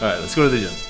right, let's go to the gym.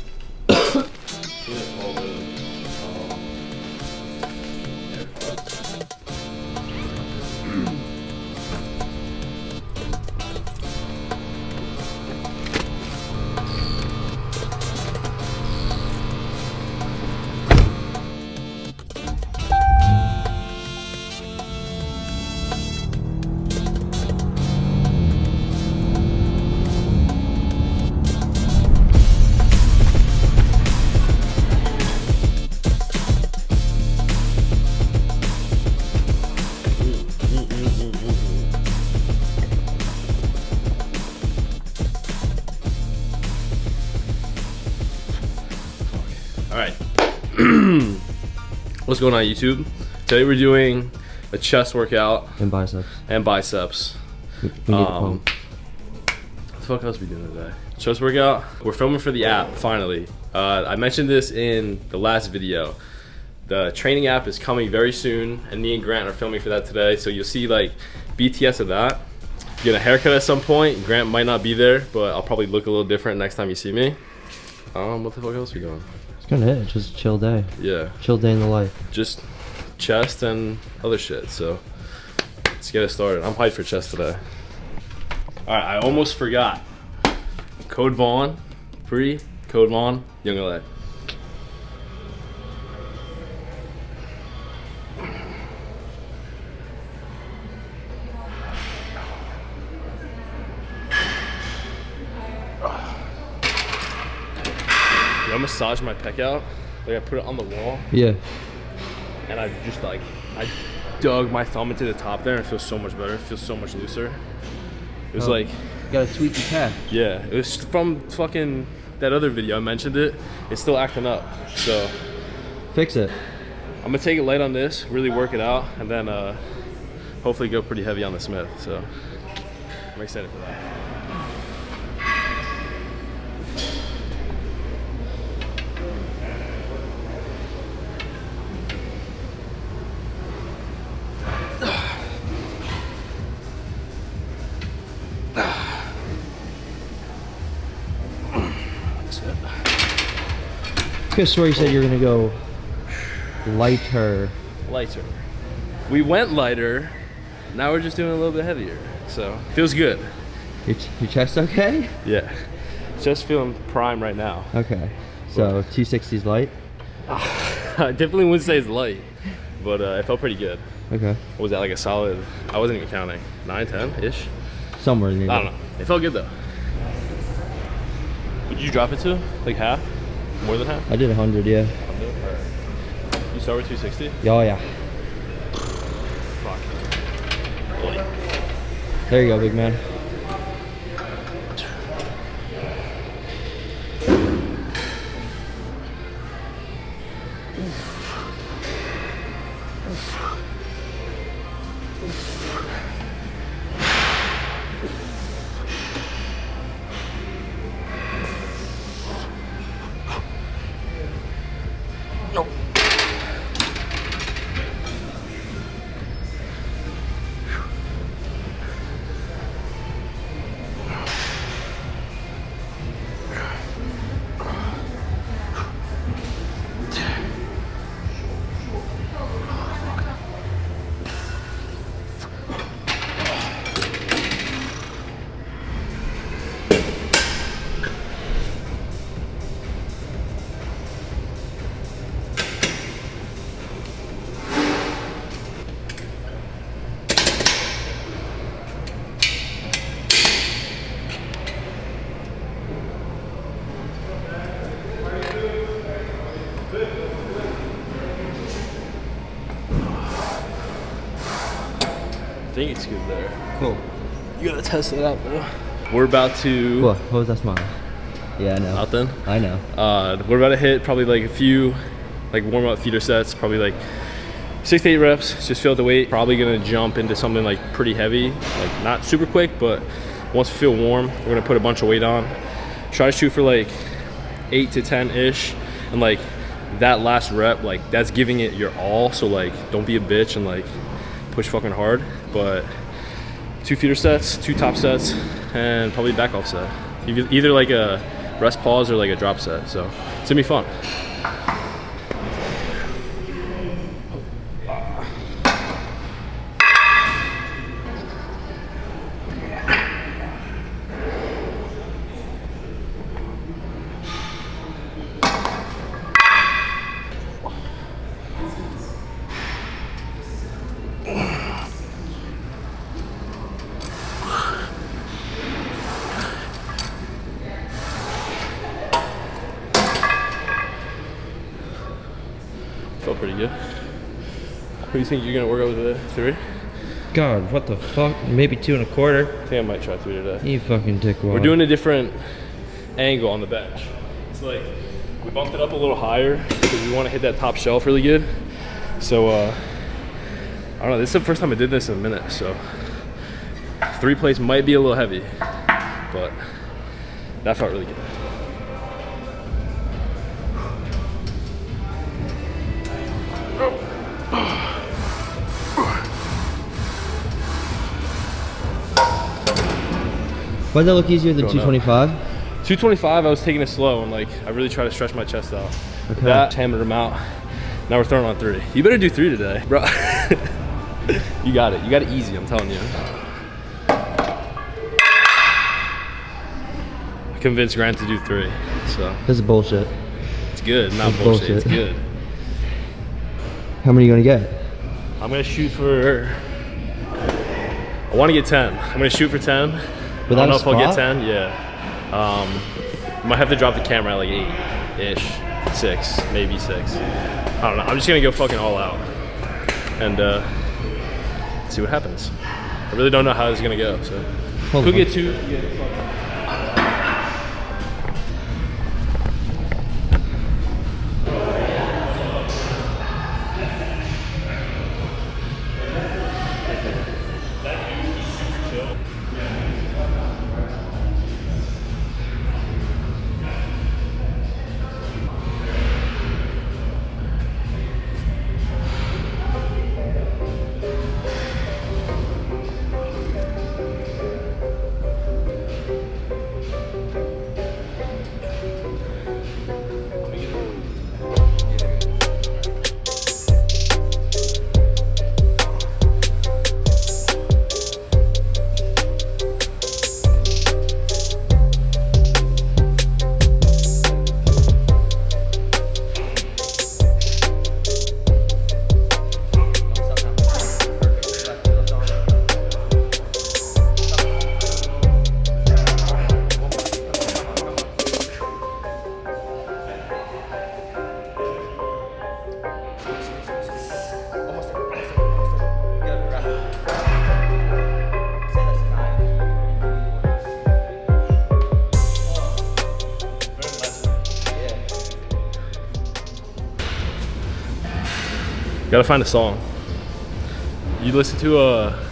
What's going on YouTube? Today we're doing a chest workout And biceps. and biceps. We Um. What the fuck else we doing today? Chest workout. We're filming for the app finally. Uh, I mentioned this in the last video. The training app is coming very soon, and me and Grant are filming for that today. So you'll see like BTS of that. Get a haircut at some point. Grant might not be there, but I'll probably look a little different next time you see me. Um, what the fuck else we doing? It's kind of it. Just a chill day. Yeah, Chill day in the life. just chest and other shit. So let's get it started. I'm hyped for chest today. All right, I almost forgot. Code Vaughn, pre Code Vaughn, YoungLA. I massage my pec out. Like I put it on the wall Yeah. and I just like I dug my thumb into the top there and it feels so much better. It feels so much looser. It was Oh. like You got a tweak the calf. yeah, it was from fucking that other video I mentioned it. It's still acting up. So Fix it. I'm gonna take it light on this, really work it out, and then uh hopefully go pretty heavy on the Smith. So I'm excited for that. Could have swear you said you were gonna go lighter. lighter. We went lighter. Now we're just doing a little bit heavier. So feels good. Your, your chest okay? Yeah. Just feeling prime right now. Okay. So 260s light. I definitely wouldn't say it's light, but uh, it felt pretty good. Okay. What was that like a solid? I wasn't even counting. 9, 10 ish. Somewhere near. I don't know. It felt good though. Would you drop it to like half? More than half? I did 100. Yeah. 100? You start with 260. Oh yeah. Fuck. There you go, big man. Think it's good there. Cool. You gotta test it out bro. We're about to. What? What was that smile? Yeah, I know. Nothing. I know. Uh, we're about to hit probably like a few like warm up feeder sets, probably like six to eight reps. Just feel the weight. Probably gonna jump into something like pretty heavy, like not super quick, but once we feel warm, we're gonna put a bunch of weight on. Try to shoot for like eight to ten ish, and like that last rep, like that's giving it your all. So like, don't be a bitch and like push fucking hard. But two feeder sets, two top sets, and probably back off set. Either like a rest pause or like a drop set. So it's gonna be fun. Do you think you're gonna work over the three? God, what the fuck? Maybe two and a quarter. I think I might try three today. You fucking dick We're doing a different angle on the bench. It's like we bumped it up a little higher because we want to hit that top shelf really good. So uh, I don't know. This is the first time I did this in a minute. So three plates might be a little heavy, but that felt really good. Why does that look easier than 225? 225, I was taking it slow and like I really try to stretch my chest out. Okay. That hammered him out. Now we're throwing on three. You better do three today, bro. you got it. You got it easy. I'm telling you. I convinced Grant to do three, so This is bullshit. it's good. Not That's bullshit. It's bullshit. good. How many are you gonna get? I'm gonna shoot for. I want to get 10. I'm gonna shoot for 10. I don't know if I'll get 10. Yeah. Um, might have to drop the camera at like eight ish, six, maybe six. I don't know. I'm just gonna go fucking all out and uh, see what happens. I really don't know how this is gonna go. So Hold could on. get two. Gotta find a song. You listen to uh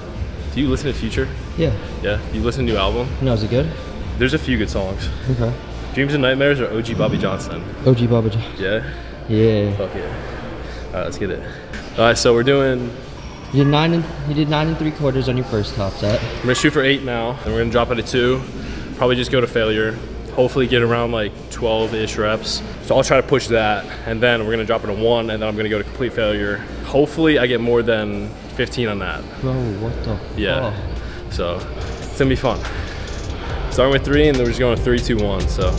do you listen to Future? Yeah. Yeah. You listen to new album? No, is it good? There's a few good songs. Okay. Dreams and Nightmares or OG Bobby Johnson? OG Bobby John. Yeah. Yeah. Fuck yeah. Alright, let's get it. Alright, so we're doing You did nine and you did nine and three quarters on your first top set. we're gonna shoot for eight now, and we're gonna drop it at two. Probably just go to failure. Hopefully get around like 12-ish reps. So I'll try to push that, and then we're gonna drop it to one, and then I'm gonna go to complete failure. Hopefully I get more than 15 on that. Bro, what the Yeah. fuck? So it's gonna be fun. Starting with three, and then we're just going three, two, one. So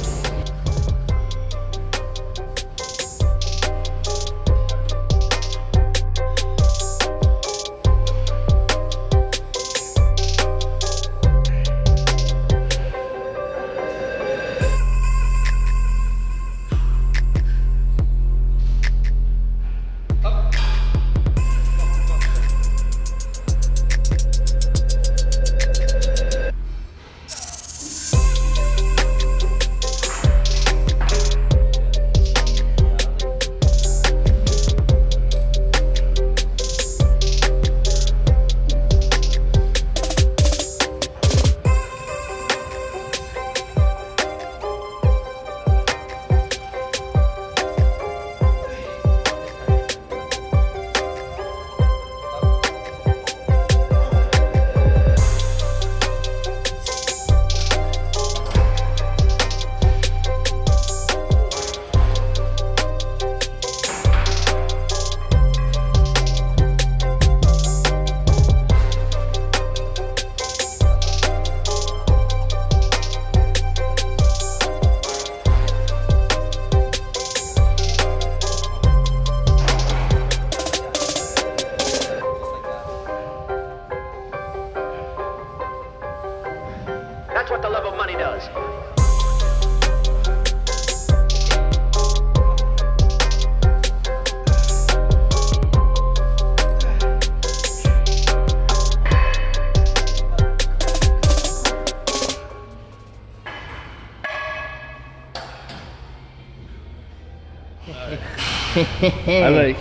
I like.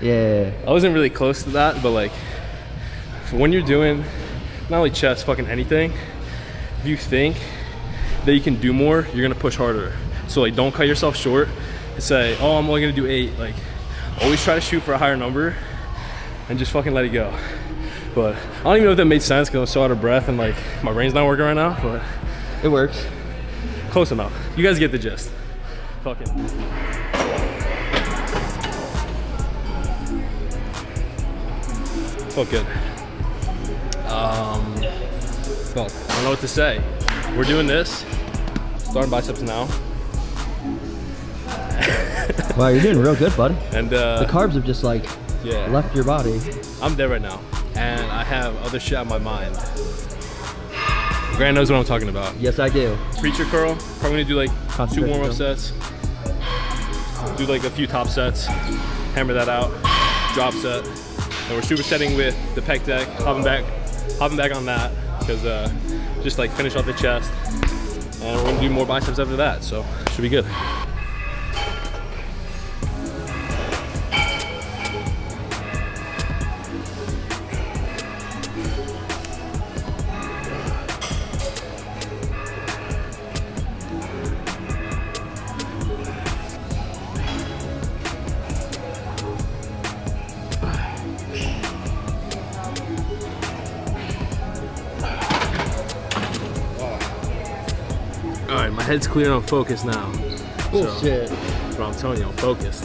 Yeah. I wasn't really close to that, but like, for when you're doing not only chest, fucking anything, if you think that you can do more, you're gonna push harder. So like, don't cut yourself short and say, oh, I'm only gonna do eight. Like, always try to shoot for a higher number and just fucking let it go. But I don't even know if that made sense because I'm so out of breath and like my brain's not working right now, but It works. close enough. You guys get the gist. Fucking. Felt good. Um, fuck, I don't know what to say. We're doing this. Starting biceps now. Wow, you're doing real good, buddy. And uh, The carbs have just like yeah, left your body. I'm dead right now. And I have other shit on my mind. Grant knows what I'm talking about. Yes, I do. Preacher curl. Probably gonna do like two warm up sets. Do like a few top sets. Hammer that out. Drop set. And we're supersetting with the pec deck. Hopping back, hopping back on that because uh, just like finish off the chest. And we're gonna do more biceps after that. So should be good. Head's clear and I'm focused now. Bullshit. But I'm telling you, I'm focused.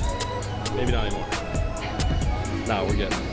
Maybe not anymore. Nah, we're good.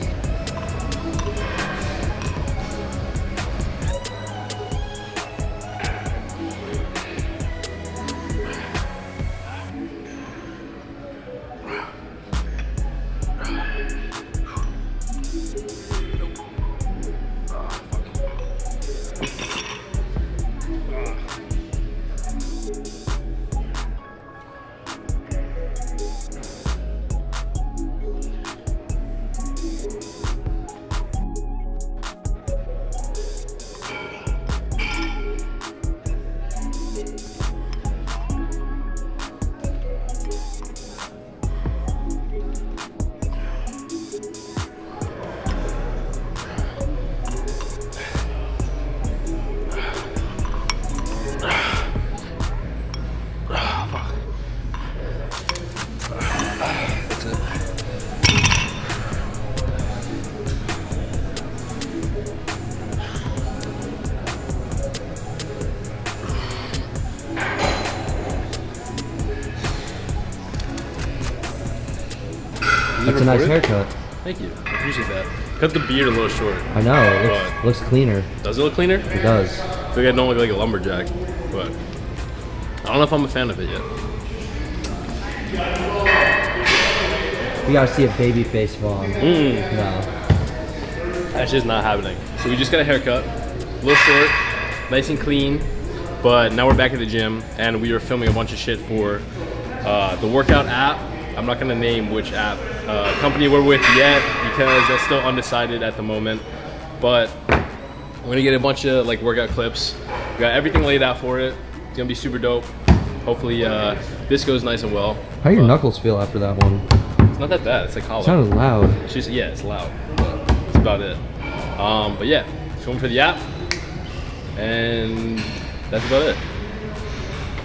That's a nice recorded? haircut. Thank you. I appreciate that. Cut the beard a little short. I know. It looks, looks cleaner. Does it look cleaner? It does. I feel like I don't look like a lumberjack, but I don't know if I'm a fan of it yet. We gotta see a baby face Vaughn. Mm, No. that's just not happening. So we just got a haircut, a little short, nice and clean, but now we're back at the gym and we are filming a bunch of shit for uh, the workout app. I'm not gonna name which app uh, company we're with yet because that's still undecided at the moment, but we're gonna get a bunch of like workout clips. We got everything laid out for it. It's gonna be super dope. Hopefully uh, this goes nice and well. How your knuckles feel after that one? It's not that bad. It's like hollow. It sounded loud. It's just yeah, it's loud. That's about it. Um, but yeah, going for the app, and that's about it.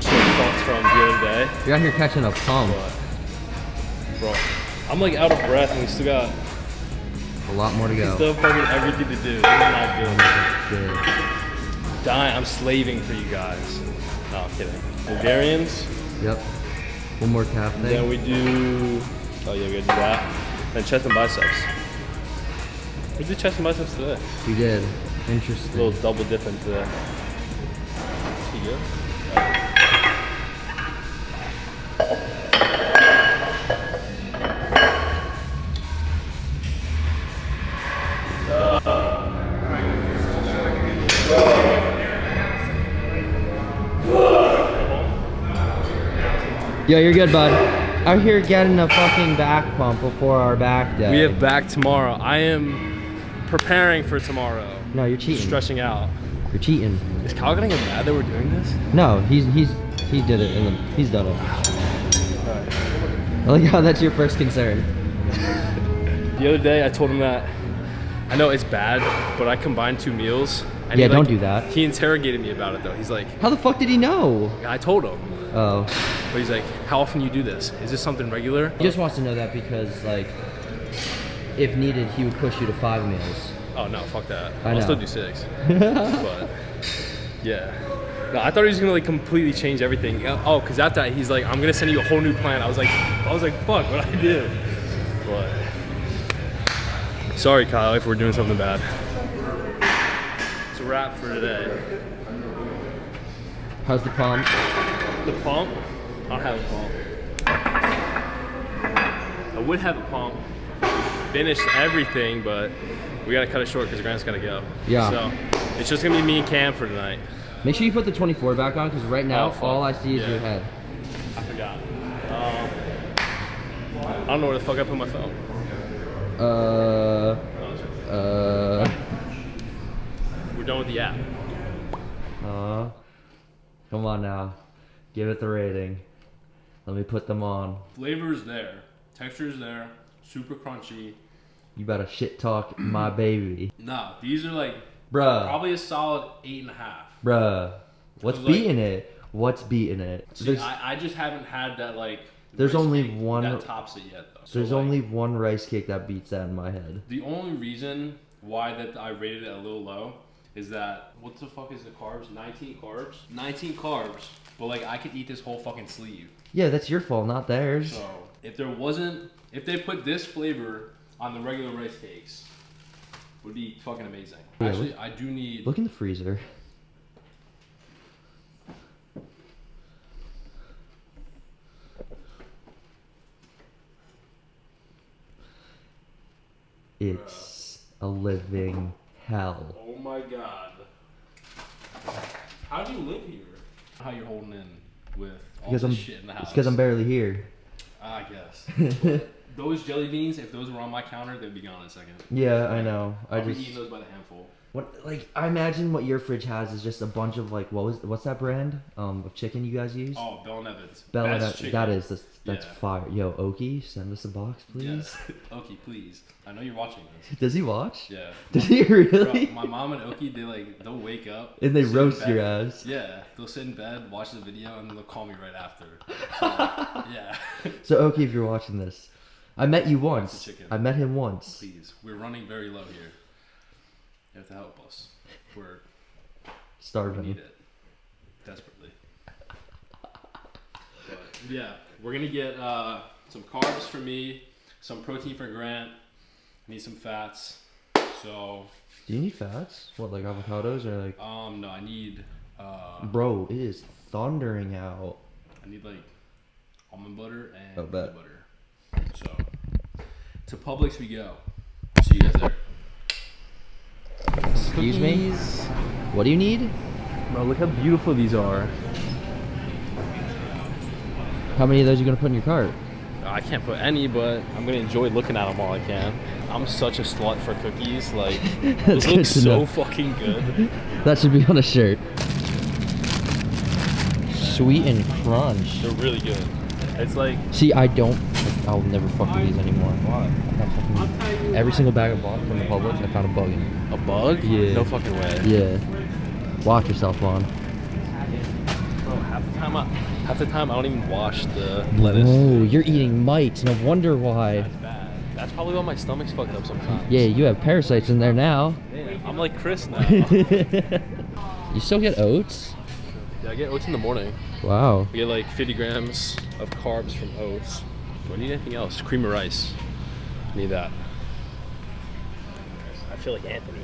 Some thoughts from the other day, You're out here catching a pump. but bro, I'm like out of breath, and we still got A lot more to go. still fucking everything to do. This is not good. Good. Dying, I'm slaving for you guys. No, I'm kidding. Bulgarians. Yep. One more calf Then thing. we do. Oh yeah, we gotta do that. Then chest and biceps. We did chest and biceps today. You did. A Interesting. little double dip into the. You good? Yo, you're good, bud. Out here getting a fucking back pump before our back day. We have back tomorrow. I am preparing for tomorrow. No, you're cheating. Stretching out. You're cheating. Is Kyle gonna mad that we're doing this? No, he's he's he did it and he's done it. I like how that's your first concern. The other day I told him that I know it's bad, but I combined two meals. And Yeah, he, don't do that. He interrogated me about it though. He's like, How the fuck did he know? I told him, Oh, but he's like, how often you do this? Is this something regular? he just wants to know that because like, if needed, he would push you to five meals. Oh no, fuck that. I I'll know. still do six. but yeah. No, I thought he was gonna like completely change everything. Oh, cause after that he's like, I'm gonna send you a whole new plan. I was like, I was like, fuck, what I do? But sorry, Kyle, if we're doing something bad. A wrap for today. How's the pump? The pump? I have a pump. I would have a pump. Finished everything, but we gotta cut it short because Grant's gotta go. Yeah. So it's just gonna be me and Cam for tonight. Make sure you put the 24 back on because right now Oh, all I see is Yeah. your head. I forgot. Um, I don't know where the fuck I put my phone. Uh, uh, We're done with the app. uh. Come on now, give it the rating. Let me put them on. Flavor's there. Texture's there. Super crunchy. You better shit talk my baby, Nah, these are like bruh. probably a solid eight and a half. Bruh, what's Because, like- beating it? What's beating it? See, I, I just haven't had that like. There's rice only cake one- that tops it yet though. So, there's like, only one rice cake that beats that in my head. The only reason why that I rated it a little low is that what the fuck is the carbs? 19 carbs? 19 carbs. But like I could eat this whole fucking sleeve. Yeah, that's your fault, not theirs. So if there wasn't, if they put this flavor on the regular rice cakes, would be fucking amazing. Yeah, Actually, I do need. Look in the freezer. It's a living hell. Oh my god. How do you live here? How you're holding in with all Because this I'm, shit in the house? it's because I'm barely here. I guess. those jelly beans, if those were on my counter, they'd be gone in a second. Yeah, I know. I I'll be just eating those by the handful. What like I imagine what your fridge has is just a bunch of like what was what's that brand um of chicken you guys use? Oh, Bell and Evans. Best that, chicken. that is that's, that's Yeah. fire. Yo, Oki, send us a box, please. Yeah. Oki, please. I know you're watching this. Does he watch? Yeah. Does he really? Bro, my mom and Oki, they like they'll wake up and they roast your ass. Yeah, they'll sit in bed, watch the video, and they'll call me right after. So, yeah. So Oki, if you're watching this, I met you once. I met him once. Please, we're running very low here. You have to help us. We're we Starving. need it desperately. But yeah, we're gonna get uh, some carbs for me, some protein for Grant. Need some fats. So Do you need fats? What like avocados or like? um no, I need uh Bro, it is thundering out. I need like almond butter and Oh, peanut butter. So to Publix we go. See you guys there. Excuse me. What do you need? Bro, look how beautiful these are. How many of those are you gonna put in your cart? I can't put any, but I'm gonna enjoy looking at them while I can. I'm such a slut for cookies. Like this looks so know. fucking good. That should be on a shirt. Sweet and crunch. They're really good. It's like See, I don't. I'll never fuck with these anymore. Why? Every single bag I bought from the Publix, I found a bug in it. a bug. Yeah. No fucking way. Yeah. Watch yourself, Vaughn. Bro, half the time I, half the time I don't even wash the lettuce. Oh, you're eating mites. No wonder why. That's bad. That's probably why my stomach's fucked up sometimes. Yeah, you have parasites in there now. Damn, I'm like Chris now. you still get oats? yeah, I get oats in the morning. Wow. We get like 50 grams of carbs from oats. Do I need anything else? Cream of rice. Need that. I feel like Anthony.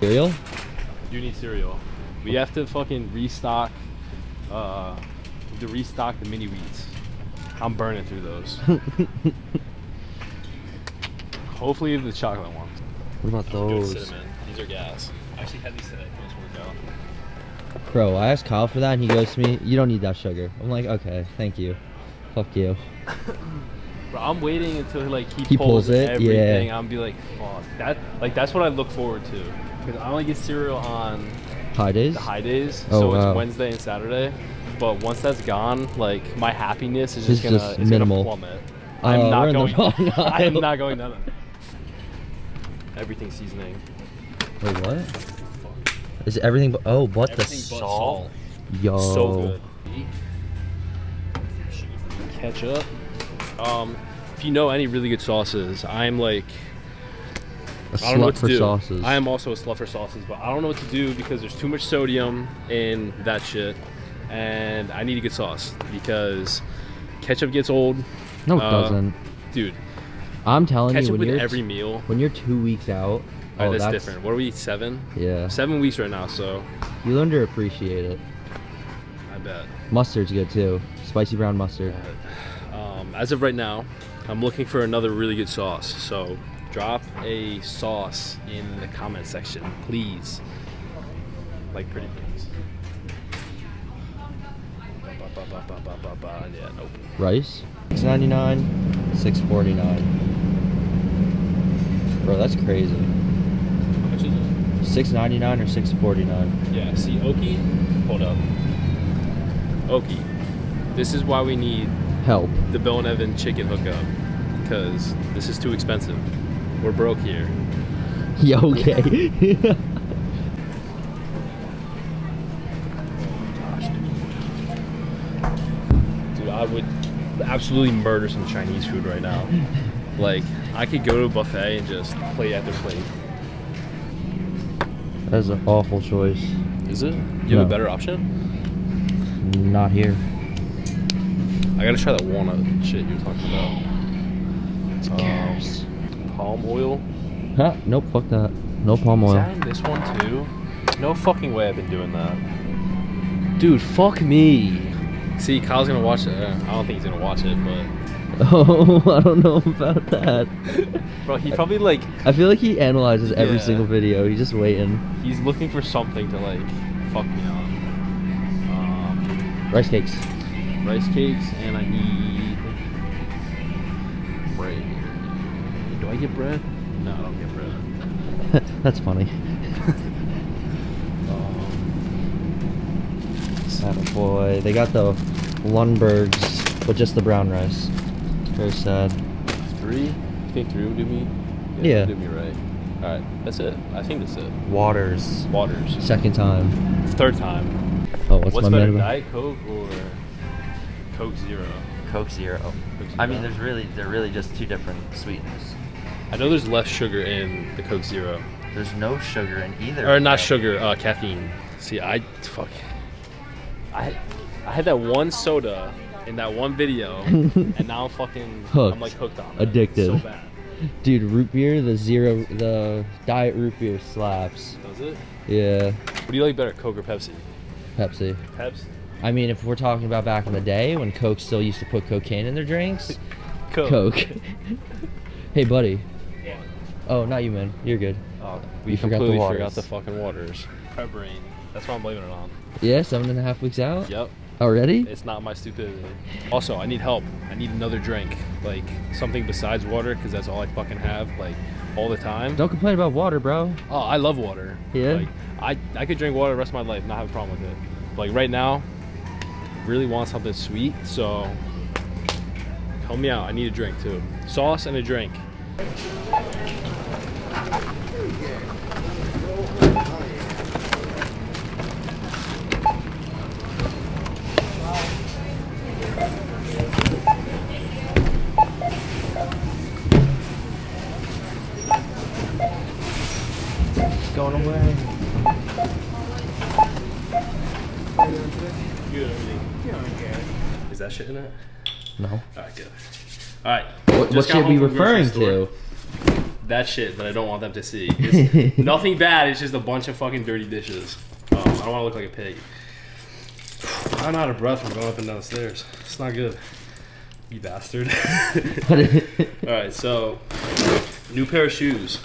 Cereal? I do need cereal. We have to fucking restock. Uh, to restock the mini wheats. I'm burning through those. Hopefully the chocolate ones. What about those? cinnamon. These are gas. I actually had these today post workout. Bro, I asked Kyle for that and he goes to me, you don't need that sugar. I'm like, okay, thank you. Fuck you. Bro, I'm waiting until like he, He pulls, pulls it? everything. Yeah. I'm be like, fuck that. Like that's what I look forward to. Because I only get cereal on High days? the high days, Oh, so wow. it's Wednesday and Saturday. But once that's gone, like my happiness is It's just gonna just it's minimal. gonna plummet. Uh, I'm not going. I'm not going down. Everything seasoning. Wait, what? Is everything but oh what the Everything but salt? salt. Yo. So good. Ketchup. Um, if you know any really good sauces, I'm like A I don't know slut what to for do. sauces. I am also a slut for sauces, but I don't know what to do because there's too much sodium in that shit, and I need a good sauce because ketchup gets old, No, it uh, doesn't. dude. I'm telling you, Ketchup when with you're every meal. when you're two weeks out, Oh, oh, that's, that's different. What are we? Seven? Yeah, Seven weeks right now, so you learn to appreciate it. I bet. Mustard's good too. Spicy brown mustard. Um, as of right now, I'm looking for another really good sauce. So drop a sauce in the comment section, please. Like pretty please. Ba, ba, ba. Yeah, nope. Rice, six ninety nine, six forty nine. Bro, that's crazy. How much is it? Six ninety nine or six forty nine. Yeah, see, Oki, hold up. Oki, this is why we need Help. the Bell and Evan chicken hookup. Because this is too expensive. We're broke here. Yeah, okay. Dude. Dude, I would absolutely murder some Chinese food right now. Like, I could go to a buffet and just plate after plate. That's an awful choice. Is it? You have a better option? Not here. I gotta try that walnut shit you were talking about. Um, palm oil. Huh? Nope, fuck that. No palm Is oil. that in this one too? No fucking way I've been doing that. Dude, fuck me. See, Kyle's gonna watch it. Uh, I don't think he's gonna watch it, but Oh, I don't know about that. bro, he probably like I feel like he analyzes every Yeah. single video. He's just waiting. he's looking for something to like fuck me up. Um, Rice cakes. Rice cakes, and I need bread. Do I get bread? No, I don't get bread. That's funny. Um, Sad boy. They got the Lundbergs, but just the brown rice. Very sad. three? You think three would do me? Yeah. Do me right. All right, that's it. I think that's it. Waters. Waters. Second time. Third time. Oh, what's, What's my better? Diet Coke or Coke Zero? Coke Zero. Coke I mean, there's really they're really just two different sweeteners. I know there's less sugar in the Coke Zero, There's no sugar in either. or not sugar, uh, caffeine. See, I fuck. I I had that one soda in that one video, and now I'm fucking Hooked. I'm like hooked on it. Addicted. So bad. Dude, root beer, the zero, the diet root beer slaps. Does it? Yeah, What do you like better, Coke or Pepsi? Pepsi. Pepsi. I mean, if we're talking about back in the day when Coke still used to put cocaine in their drinks, Coke. Coke. hey, buddy. Yeah. Oh, not you, man. You're good. Oh, we You forgot the completely forgot the fucking waters. Prep brain. That's what I'm blaming it on. Yeah, seven and a half weeks out Yep. already. It's not my stupidity. Also, I need help. I need another drink, like something besides water, because that's all I fucking have, like all the time. Don't complain about water, bro. Oh, I love water. Yeah? Like, I I could drink water the rest of my life, and not have a problem with it. Like right now, really want something sweet, so help me out. I need a drink too. Sauce and a drink. Going away. Good. Everything. Is that shit in it? No. All right, good. All right. What, what should home be from the grocery referring to? That shit that I don't want them to see. It's nothing bad. It's just a bunch of fucking dirty dishes. Um, I don't want to look like a pig. I'm out of breath from going up and down the stairs. It's not good. You bastard. All right, so new pair of shoes.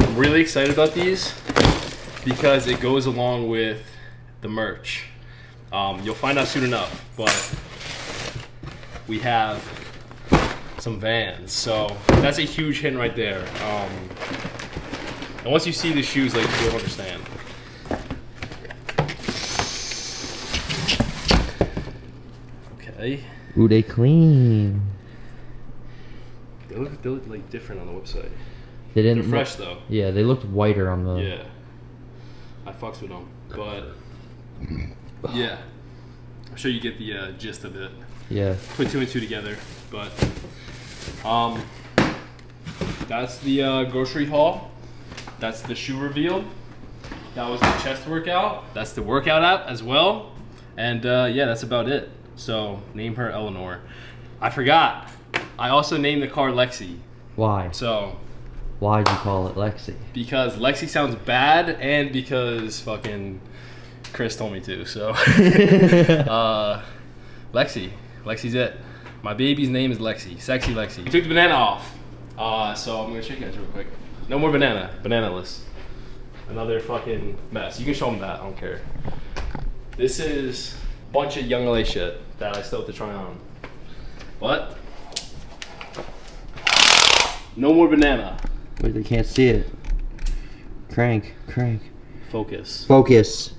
I'm really excited about these because it goes along with the merch. Um, you'll find out soon enough, but we have some Vans. So that's a huge hint right there. Um, and once you see the shoes, like you'll understand. Okay. Ooh, they clean. They look, they look like different on the website. They They're didn't. fresh though. Yeah, they looked whiter on the. Yeah. I fucks with them, but yeah. I'm sure you get the uh, gist of it. Yeah. Put two and two together, but um, that's the uh, grocery haul. That's the shoe reveal. That was the chest workout. That's the workout app as well. And uh, yeah, that's about it. So name her Eleanor. I forgot. I also named the car Lexi. Why? So Why'd you call it Lexi? because Lexi sounds bad and because fucking Chris told me to. So uh, Lexi, Lexi's it. My baby's name is Lexi, sexy Lexi. We took the banana off, uh, so I'm gonna show you guys real quick. No more banana, bananaless. Another fucking mess. You can show them that. I don't care. This is a bunch of YoungLA shit that I still have to try on. But no more banana. Wait, they can't see it. Crank, crank. Focus. Focus.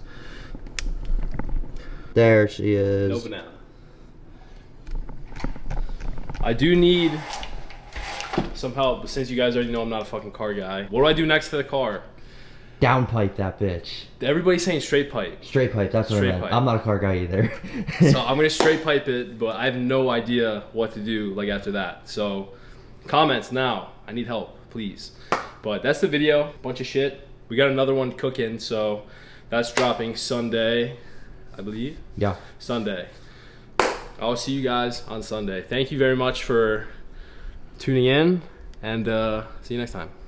There she is. No banana. I do need some help, but since you guys already know I'm not a fucking car guy, what do I do next to the car? Downpipe that bitch. Everybody's saying straight pipe. Straight pipe, that's what Straight I meant. pipe. I'm not a car guy either. So I'm gonna straight pipe it, but I have no idea what to do like after that. So comments now. I need help, please. But that's the video. Bunch of shit. We got another one cooking, so that's dropping Sunday, I believe. yeah. Sunday. I'll see you guys on Sunday. Thank you very much for tuning in, and uh, see you next time.